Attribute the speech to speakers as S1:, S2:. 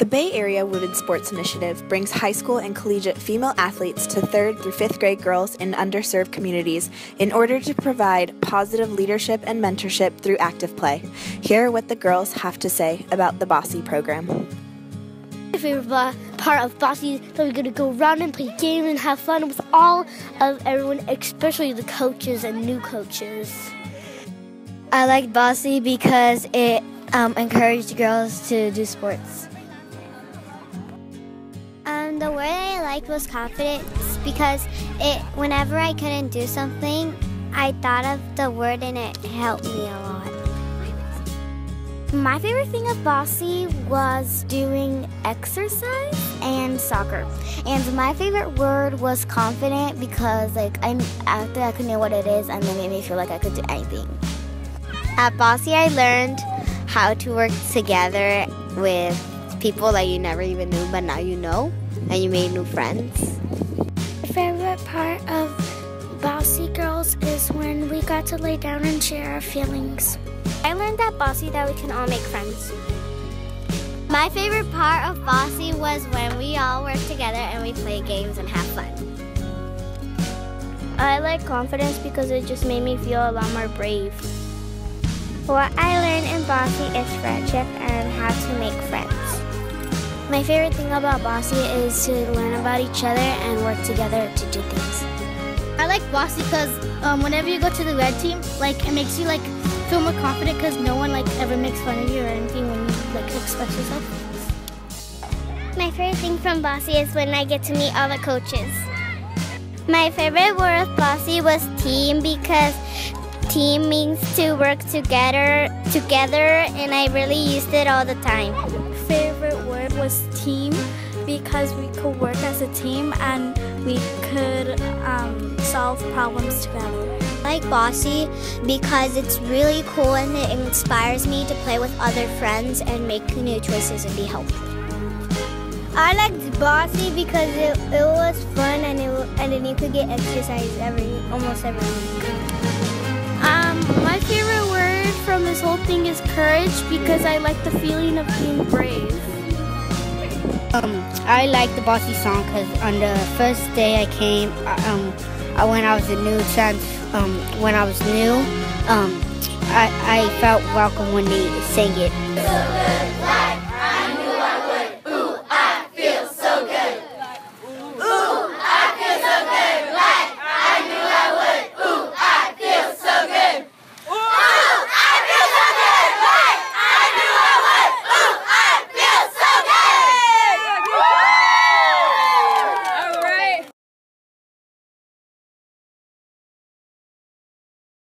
S1: The Bay Area Women's Sports Initiative brings high school and collegiate female athletes to third through fifth grade girls in underserved communities in order to provide positive leadership and mentorship through active play. Here are what the girls have to say about the BAWSI program.
S2: My favorite part of BAWSI is that we're going to go around and play games and have fun with all of everyone, especially the coaches and new coaches.
S3: I like BAWSI because it um, encouraged girls to do sports.
S4: The word I liked was confidence because it whenever I couldn't do something, I thought of the word and it helped me a lot.
S5: My favorite thing of BAWSI was doing exercise and soccer. And my favorite word was confident because like I after I could know what it is and it made me feel like I could do anything.
S3: At BAWSI I learned how to work together with people that you never even knew but now you know and you made new friends.
S2: My favorite part of BAWSI Girls is when we got to lay down and share our feelings.
S5: I learned at BAWSI that we can all make friends.
S4: My favorite part of BAWSI was when we all work together and we play games and have fun.
S2: I like confidence because it just made me feel a lot more brave.
S5: What I learned in BAWSI is friendship and how to make friends.
S2: My favorite thing about BAWSI is to learn about each other and work together to do things.
S6: I like BAWSI because um, whenever you go to the red team, like it makes you like feel more confident because no one like ever makes fun of you or anything when you like express yourself.
S5: My favorite thing from BAWSI is when I get to meet all the coaches. My favorite word of BAWSI was team because team means to work together together and I really used it all the time.
S2: Favorite was team because we could work as a team and we could um, solve problems together.
S4: I like BAWSI because it's really cool and it inspires me to play with other friends and make new choices and be helpful.
S5: I liked BAWSI because it, it was fun and it, and then you could get exercise every almost every week.
S2: Um, my favorite word from this whole thing is courage because I like the feeling of being brave.
S3: Um, I like the BAWSI song because on the first day I came, um, when I was a new chance, um, when I was new, um, I, I felt welcome when they sang it.